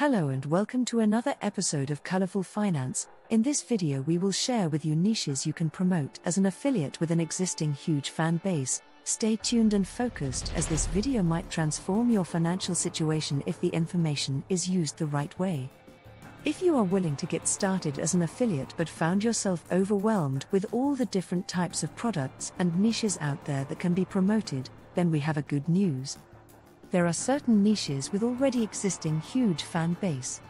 Hello and welcome to another episode of Colorful Finance. In this video, we will share with you niches you can promote as an affiliate with an existing huge fan base. Stay tuned and focused as this video might transform your financial situation if the information is used the right way. If you are willing to get started as an affiliate but found yourself overwhelmed with all the different types of products and niches out there that can be promoted, then we have a good news. There are certain niches with already existing huge fan base.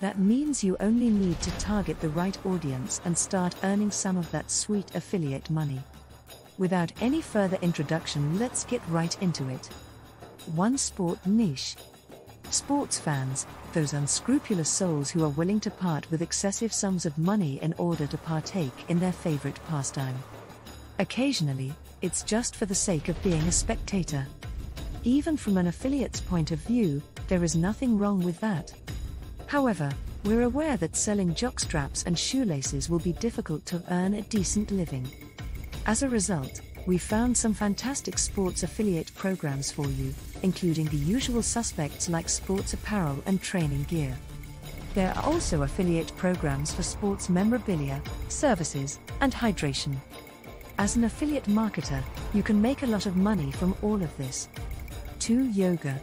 That means you only need to target the right audience and start earning some of that sweet affiliate money. Without any further introduction, let's get right into it. One sport niche. Sports fans, those unscrupulous souls who are willing to part with excessive sums of money in order to partake in their favorite pastime. Occasionally, it's just for the sake of being a spectator. Even from an affiliate's point of view, there is nothing wrong with that. However, we're aware that selling jockstraps and shoelaces will be difficult to earn a decent living. As a result, we found some fantastic sports affiliate programs for you, including the usual suspects like sports apparel and training gear. There are also affiliate programs for sports memorabilia, services, and hydration. As an affiliate marketer, you can make a lot of money from all of this. 2. Yoga.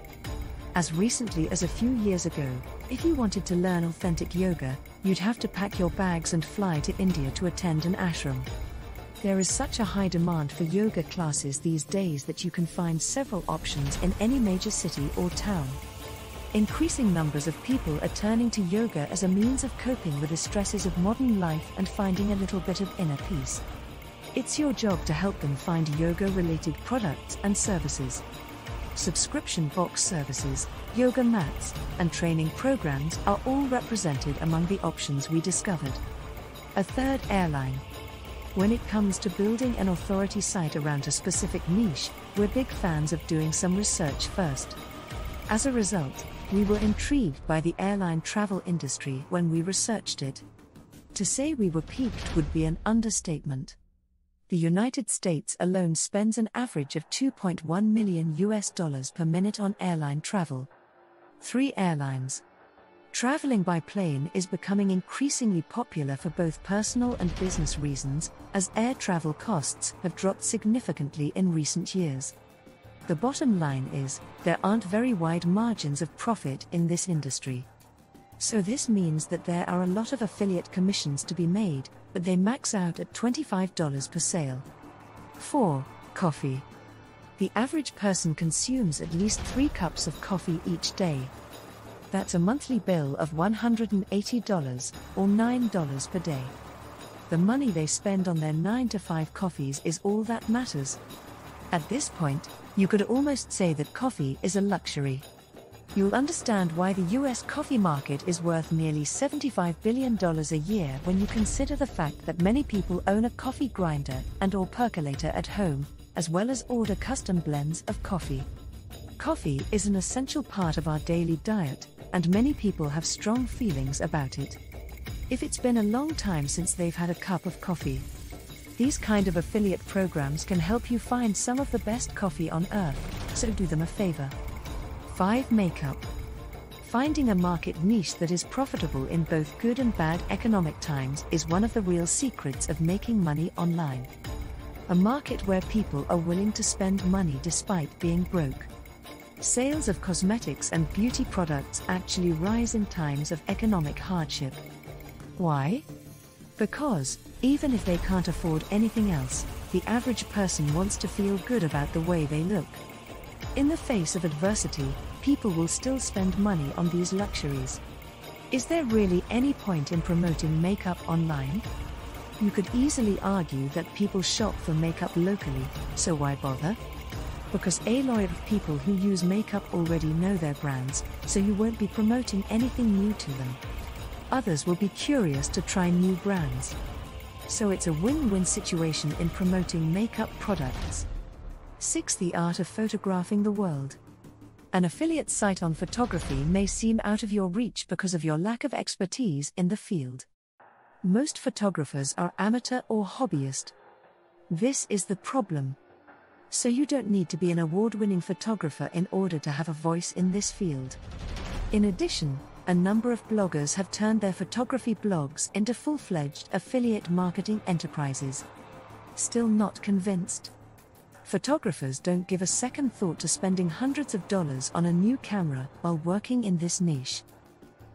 As recently as a few years ago, if you wanted to learn authentic yoga, you'd have to pack your bags and fly to India to attend an ashram. There is such a high demand for yoga classes these days that you can find several options in any major city or town. Increasing numbers of people are turning to yoga as a means of coping with the stresses of modern life and finding a little bit of inner peace. It's your job to help them find yoga related products and services. Subscription box services, yoga mats, and training programs are all represented among the options we discovered. A third airline, when it comes to building an authority site around a specific niche, we're big fans of doing some research first. As a result, we were intrigued by the airline travel industry when we researched it. To say we were piqued would be an understatement. The United States alone spends an average of 2.1 million US dollars per minute on airline travel. Three airlines, Traveling by plane is becoming increasingly popular for both personal and business reasons, as air travel costs have dropped significantly in recent years. The bottom line is, there aren't very wide margins of profit in this industry. So, this means that there are a lot of affiliate commissions to be made, but they max out at $25 per sale. 4. Coffee. The average person consumes at least three cups of coffee each day, that's a monthly bill of $180 or $9 per day. The money they spend on their 9 to 5 coffees is all that matters. At this point, you could almost say that coffee is a luxury. You'll understand why the US coffee market is worth nearly $75 billion a year when you consider the fact that many people own a coffee grinder and or percolator at home, as well as order custom blends of coffee. Coffee is an essential part of our daily diet, and many people have strong feelings about it. If it's been a long time since they've had a cup of coffee, these kind of affiliate programs can help you find some of the best coffee on earth, so do them a favor. 5. Makeup. Finding a market niche that is profitable in both good and bad economic times is one of the real secrets of making money online. A market where people are willing to spend money despite being broke. Sales of cosmetics and beauty products actually rise in times of economic hardship. Why? Because, even if they can't afford anything else, the average person wants to feel good about the way they look. In the face of adversity, people will still spend money on these luxuries. Is there really any point in promoting makeup online? You could easily argue that people shop for makeup locally, so why bother? because a lot of people who use makeup already know their brands, so you won't be promoting anything new to them. Others will be curious to try new brands. So it's a win win situation in promoting makeup products. 6. The art of photographing the world. An affiliate site on photography may seem out of your reach because of your lack of expertise in the field. Most photographers are amateur or hobbyist. This is the problem. So you don't need to be an award winning photographer in order to have a voice in this field. In addition, a number of bloggers have turned their photography blogs into full fledged affiliate marketing enterprises. Still not convinced? Photographers don't give a second thought to spending hundreds of dollars on a new camera while working in this niche.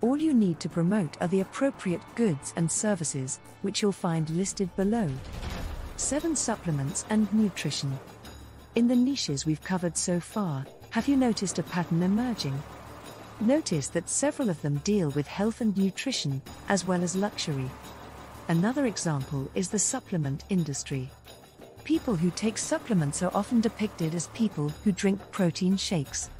All you need to promote are the appropriate goods and services, which you'll find listed below. 7 Supplements and Nutrition. In the niches we've covered so far, have you noticed a pattern emerging? Notice that several of them deal with health and nutrition, as well as luxury. Another example is the supplement industry. People who take supplements are often depicted as people who drink protein shakes.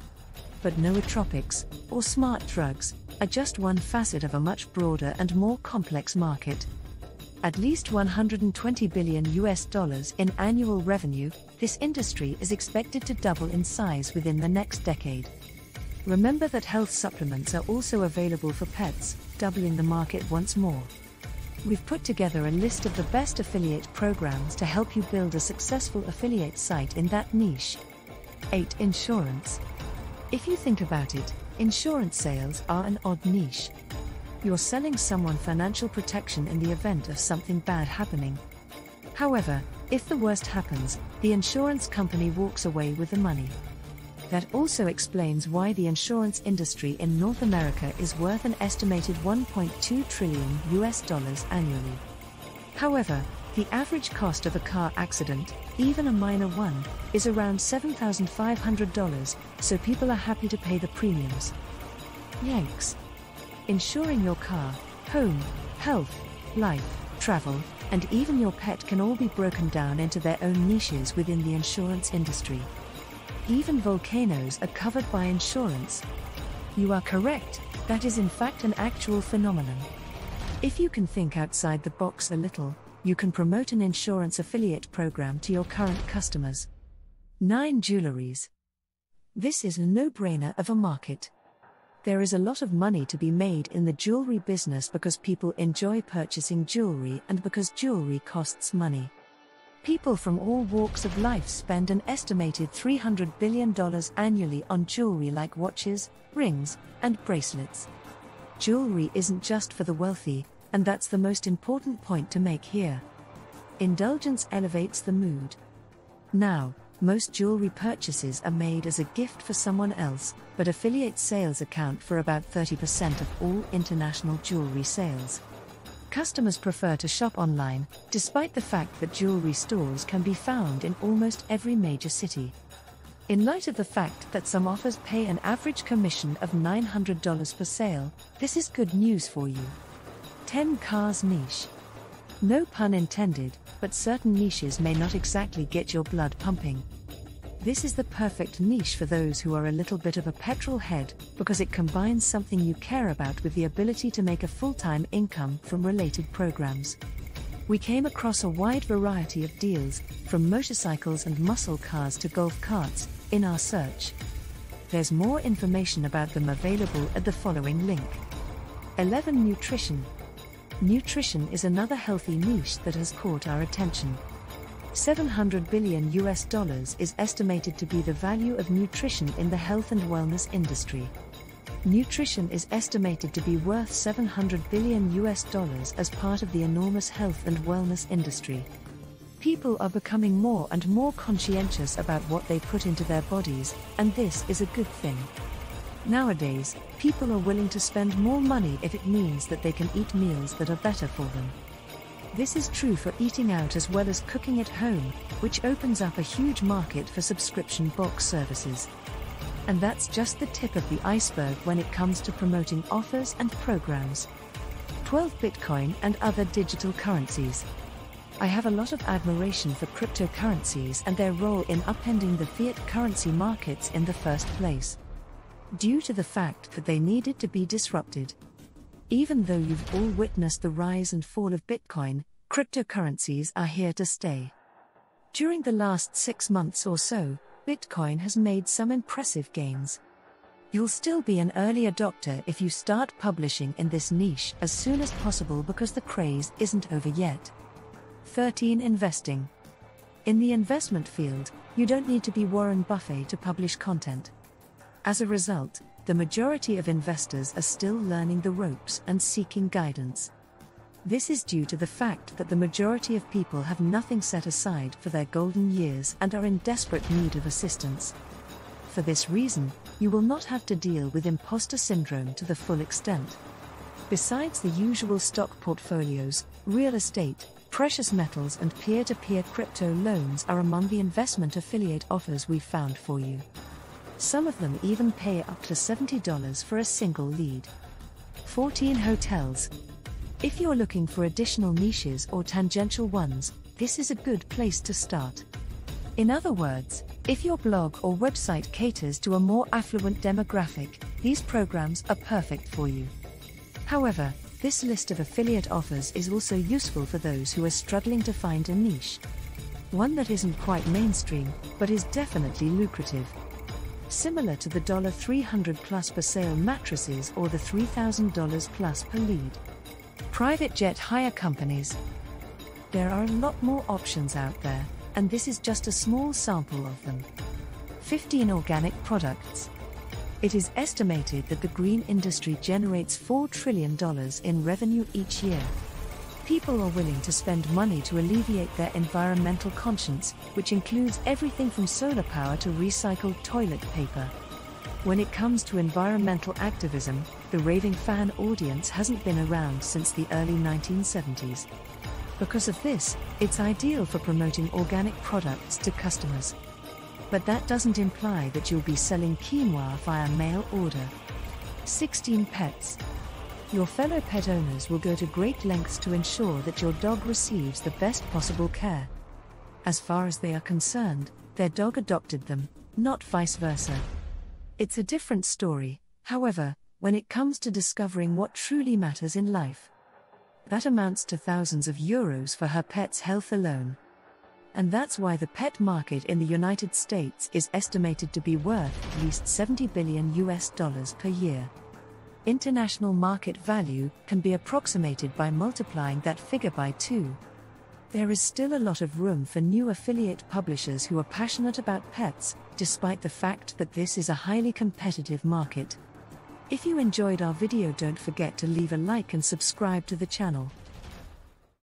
But nootropics, or smart drugs, are just one facet of a much broader and more complex market. At least 120 billion US dollars in annual revenue, this industry is expected to double in size within the next decade. Remember that health supplements are also available for pets, doubling the market once more. We've put together a list of the best affiliate programs to help you build a successful affiliate site in that niche. 8. Insurance. If you think about it, Insurance sales are an odd niche. You're selling someone financial protection in the event of something bad happening. However, if the worst happens, the insurance company walks away with the money. That also explains why the insurance industry in North America is worth an estimated 1.2 trillion US dollars annually. However, the average cost of a car accident, even a minor one, is around $7,500, so people are happy to pay the premiums. Yanks. Insuring your car, home, health, life, travel, and even your pet can all be broken down into their own niches within the insurance industry. Even volcanoes are covered by insurance. You are correct, that is in fact an actual phenomenon. If you can think outside the box a little, you can promote an insurance affiliate program to your current customers. 9 Jewelries. This is a no brainer of a market. There is a lot of money to be made in the jewelry business because people enjoy purchasing jewelry and because jewelry costs money. People from all walks of life spend an estimated $300 billion annually on jewelry like watches, rings, and bracelets. Jewelry isn't just for the wealthy, and that's the most important point to make here. Indulgence elevates the mood. Now, most jewelry purchases are made as a gift for someone else, but affiliate sales account for about 30% of all international jewelry sales. Customers prefer to shop online, despite the fact that jewelry stores can be found in almost every major city. In light of the fact that some offers pay an average commission of $900 per sale, this is good news for you. 10 Cars Niche. No pun intended, but certain niches may not exactly get your blood pumping. This is the perfect niche for those who are a little bit of a petrol head, because it combines something you care about with the ability to make a full time income from related programs. We came across a wide variety of deals, from motorcycles and muscle cars to golf carts, in our search. There's more information about them available at the following link. 11 Nutrition Nutrition is another healthy niche that has caught our attention. 700 billion US dollars is estimated to be the value of nutrition in the health and wellness industry. Nutrition is estimated to be worth 700 billion US dollars as part of the enormous health and wellness industry. People are becoming more and more conscientious about what they put into their bodies, and this is a good thing. Nowadays, people are willing to spend more money if it means that they can eat meals that are better for them. This is true for eating out as well as cooking at home, which opens up a huge market for subscription box services. And that's just the tip of the iceberg when it comes to promoting offers and programs. 12 Bitcoin and other digital currencies. I have a lot of admiration for cryptocurrencies and their role in upending the fiat currency markets in the first place due to the fact that they needed to be disrupted. Even though you've all witnessed the rise and fall of Bitcoin, cryptocurrencies are here to stay. During the last six months or so, Bitcoin has made some impressive gains. You'll still be an early adopter if you start publishing in this niche as soon as possible because the craze isn't over yet. 13. Investing. In the investment field, you don't need to be Warren Buffett to publish content. As a result, the majority of investors are still learning the ropes and seeking guidance. This is due to the fact that the majority of people have nothing set aside for their golden years and are in desperate need of assistance. For this reason, you will not have to deal with imposter syndrome to the full extent. Besides the usual stock portfolios, real estate, precious metals, and peer to peer crypto loans are among the investment affiliate offers we found for you. Some of them even pay up to $70 for a single lead. 14 hotels. If you're looking for additional niches or tangential ones, this is a good place to start. In other words, if your blog or website caters to a more affluent demographic, these programs are perfect for you. However, this list of affiliate offers is also useful for those who are struggling to find a niche. One that isn't quite mainstream, but is definitely lucrative. Similar to the $300 plus per sale mattresses or the $3,000 plus per lead. Private jet hire companies. There are a lot more options out there, and this is just a small sample of them. 15 organic products. It is estimated that the green industry generates $4 trillion in revenue each year. People are willing to spend money to alleviate their environmental conscience, which includes everything from solar power to recycled toilet paper. When it comes to environmental activism, the raving fan audience hasn't been around since the early 1970s. Because of this, it's ideal for promoting organic products to customers but that doesn't imply that you'll be selling quinoa via mail order. 16 pets. Your fellow pet owners will go to great lengths to ensure that your dog receives the best possible care. As far as they are concerned, their dog adopted them, not vice versa. It's a different story, however, when it comes to discovering what truly matters in life. That amounts to thousands of euros for her pet's health alone and that's why the pet market in the United States is estimated to be worth at least 70 billion US dollars per year. International market value can be approximated by multiplying that figure by 2. There is still a lot of room for new affiliate publishers who are passionate about pets, despite the fact that this is a highly competitive market. If you enjoyed our video don't forget to leave a like and subscribe to the channel.